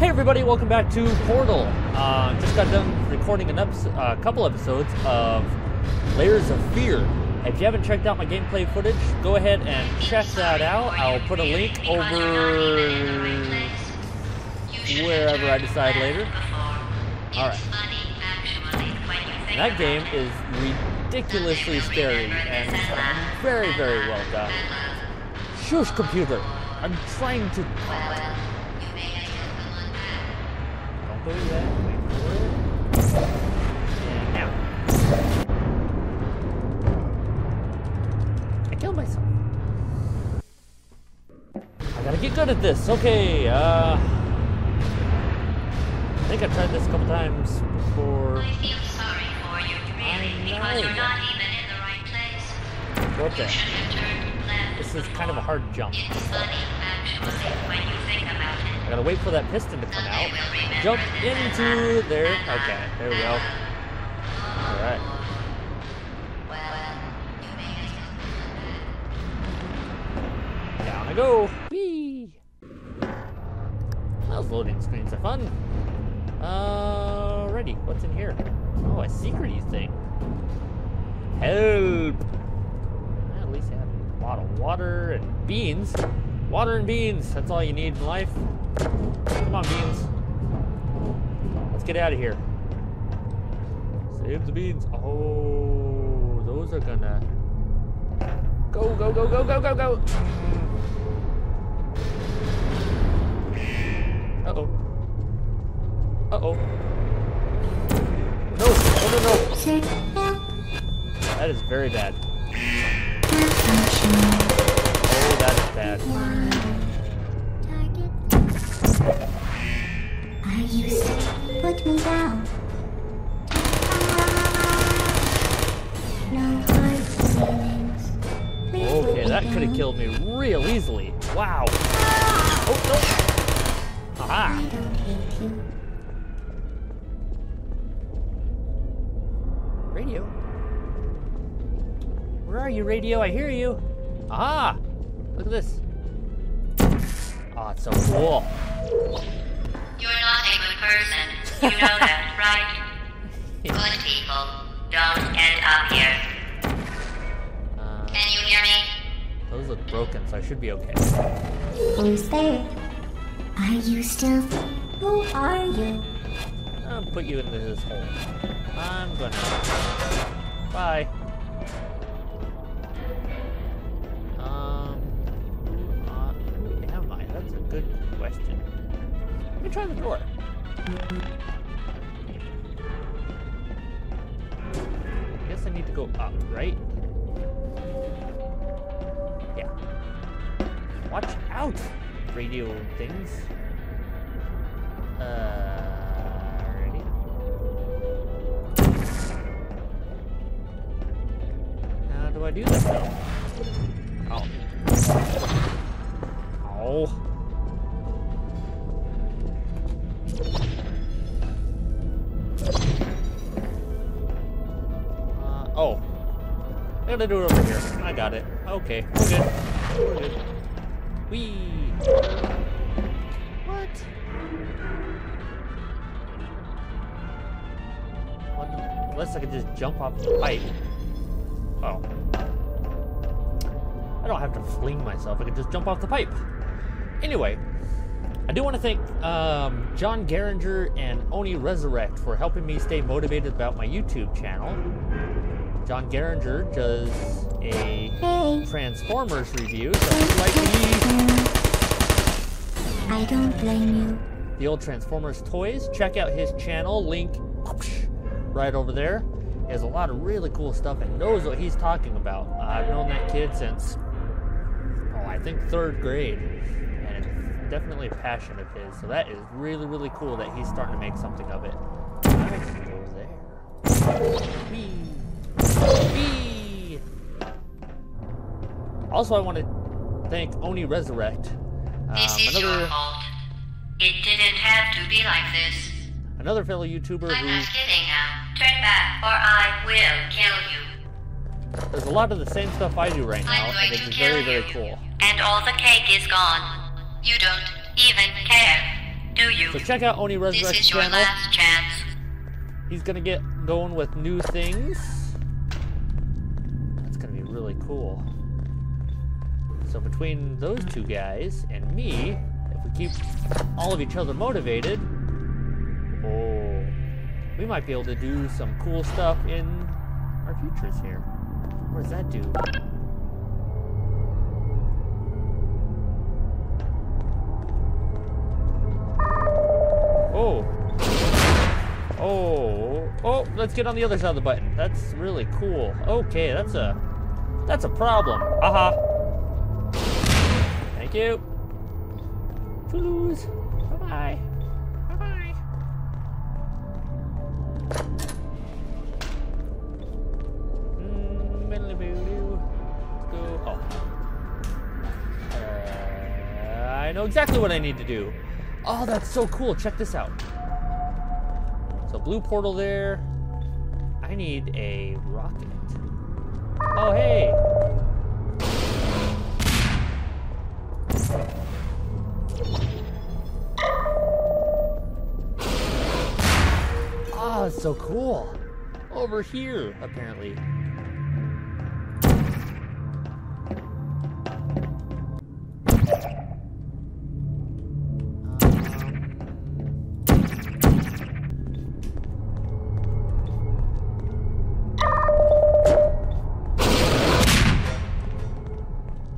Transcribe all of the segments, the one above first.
Hey everybody, welcome back to Portal. Uh, just got done recording a uh, couple episodes of Layers of Fear. If you haven't checked out my gameplay footage, go ahead and check that out. I'll put a link over wherever I decide later. Alright. That game is ridiculously scary and very, very well done. Shush, computer! I'm trying to. Don't go yet. Wait for it. And now. I killed myself. I gotta get good at this. Okay, uh. I think I've tried this a couple times before. I feel sorry for you, really, because you're know. not even in the right place. What the? should have turned left. This is kind of a hard jump. It's funny, actually, when you think about it. I gotta wait for that piston to come out. Jump into there. Okay, there we go. Alright. Down I go. Whee! Those loading screens are fun. Alrighty, what's in here? Oh, a secrety thing. Help! Well, at least I have a lot of water and beans. Water and beans, that's all you need in life. Come on, beans. Let's get out of here. Save the beans. Oh, those are gonna. Go, go, go, go, go, go, go! Uh oh. Uh oh. No, no, no, no. That is very bad. That is bad. I used to put me down. No hard feelings. Okay, that could have killed me real easily. Wow. Oh, no. Aha. don't hate you. Radio. Where are you, radio? I hear you. Aha. Look at this. Oh, it's so cool. You're not a good person. You know that, right? Good people don't end up here. Uh, Can you hear me? those look broken, so I should be okay. Who's there? Are you still? Who are you? I'll put you into this hole. I'm gonna. Bye. Good question. Let me try the door. I guess I need to go up, right? Yeah. Watch out, radio things. Uh? How do I do though? Oh. Oh. Gotta do it over here. I got it. Okay, we're good. We're good. Whee! What? What- Unless I could just jump off the pipe. Oh. I don't have to fling myself. I can just jump off the pipe. Anyway, I do want to thank um, John Garinger and Oni Resurrect for helping me stay motivated about my YouTube channel. John Garinger does a Hey. Transformers review, like the, I don't blame you. the old Transformers toys. Check out his channel, link right over there. He has a lot of really cool stuff and knows what he's talking about. Uh, I've known that kid since, oh, I think third grade. And it's definitely a passion of his. So that is really, really cool that he's starting to make something of it. Also, I want to thank Oni Resurrect. Um, This is another your fault. It didn't have to be like this. another fellow YouTuber I'm who not kidding now. Turn back, or I will kill you. There's a lot of the same stuff I do right now, and it's very, very cool. And all the cake is gone. You don't even care, do you? So check out Oni This Resurrect is your channel. last chance. He's gonna get going with new things. That's gonna be really cool. So between those two guys and me, if we keep all of each other motivated, oh, we might be able to do some cool stuff in our futures here. What does that do? Oh. Oh, oh, let's get on the other side of the button. That's really cool. Okay, that's a, that's a problem. Aha. Thank you. Toodaloo. Bye-bye. Mm. Uh, I know exactly what I need to do. Oh, that's so cool. Check this out. So blue portal there. I need a rocket. Oh, hey. It's so cool. Over here, apparently.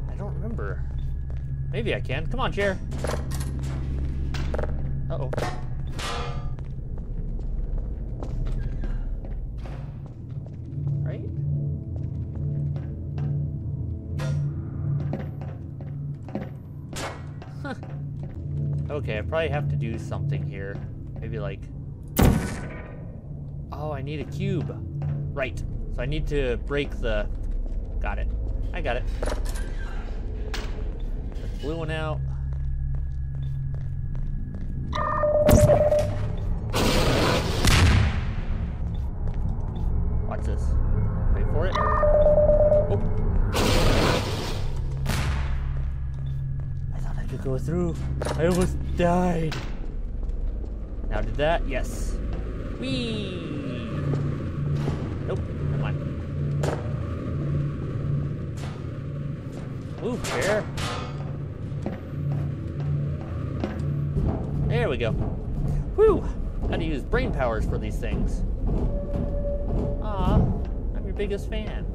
I don't remember. Maybe I can. Come on, chair. Uh probably have to do something here. Maybe like. Oh, I need a cube. Right. So I need to break the. Got it. I got it. The blue one out. Watch this. Go through. I almost died. Now did that? Yes. Whee! Nope. Come on. Move, chair. There we go. Whew! Gotta use brain powers for these things. Aw, I'm your biggest fan.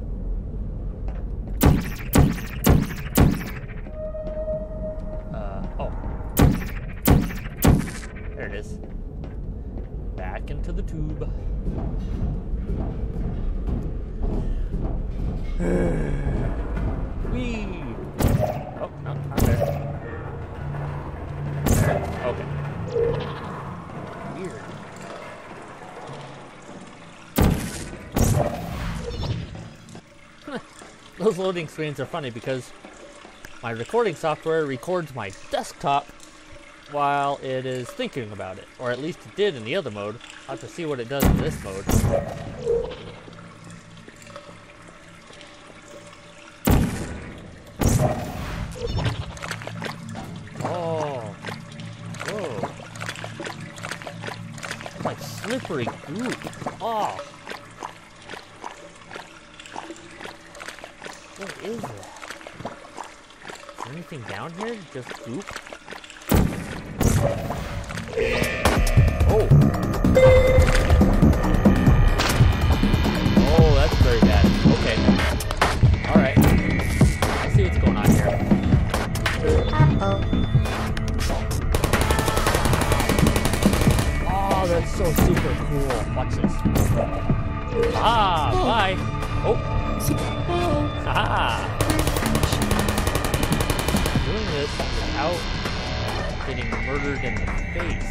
Is. Back into the tube. Whee! Oh, no, not there. There. Okay. Weird. Those loading screens are funny because my recording software records my desktop while it is thinking about it. Or at least it did in the other mode. I'll have to see what it does in this mode. Oh. Whoa. It's like slippery goop. Oh. What is that? Is there anything down here? Just goop? Oh, that's so super cool. Watch this. Ah, bye. Oh, haha. Doing this without getting murdered in the face.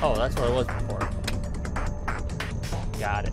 Oh, that's what I was before. Got it.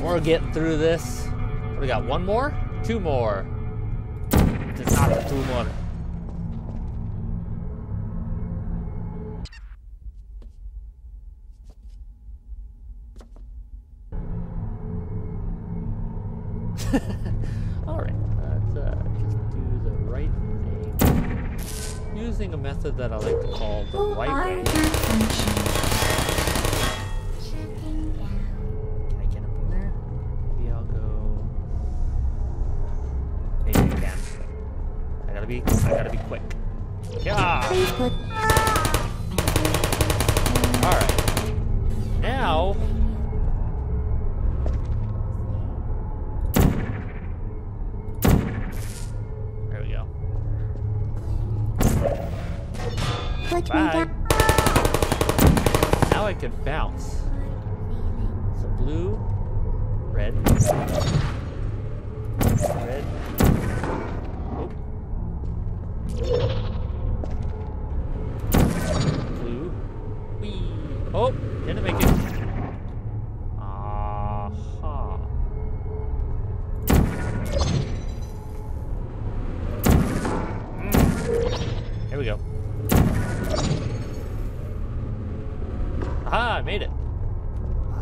We're getting through this. What do we got? One more? Two more. It's not the two more. Alright, let's uh, just do the right thing. Using a method that I like to call the right way. Yeah. Please put. All right. Now. There we go. Bye. Now I can bounce. So blue, red, red.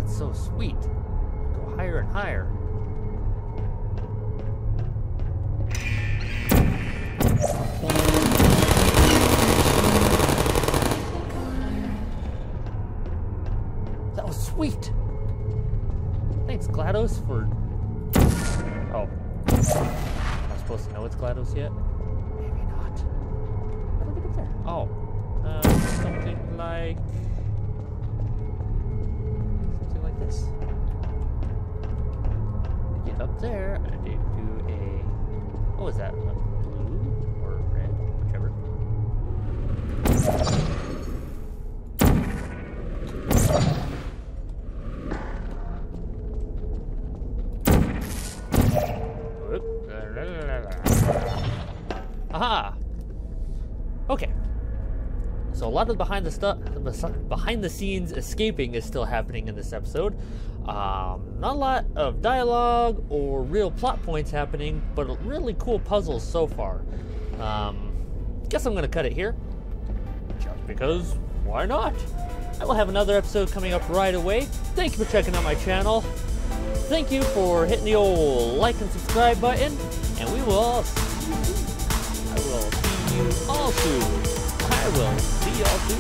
It's so sweet. Go higher and higher. That was sweet. Thanks, GLaDOS, for. Oh. Am I supposed to know it's GLaDOS yet? Maybe not. How do I get there? Oh. Uh, something like. There and do do a. What was that? A blue or red? Whichever. Aha! Okay. So a lot of behind the stuff, behind the scenes escaping is still happening in this episode. Um, not a lot of dialogue or real plot points happening, but really cool puzzles so far. Um, guess I'm gonna cut it here, just because why not? I will have another episode coming up right away. Thank you for checking out my channel. Thank you for hitting the old like and subscribe button, and we will. I will see you all soon. I will y'all do.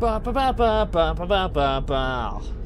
Ba ba ba ba ba ba ba ba.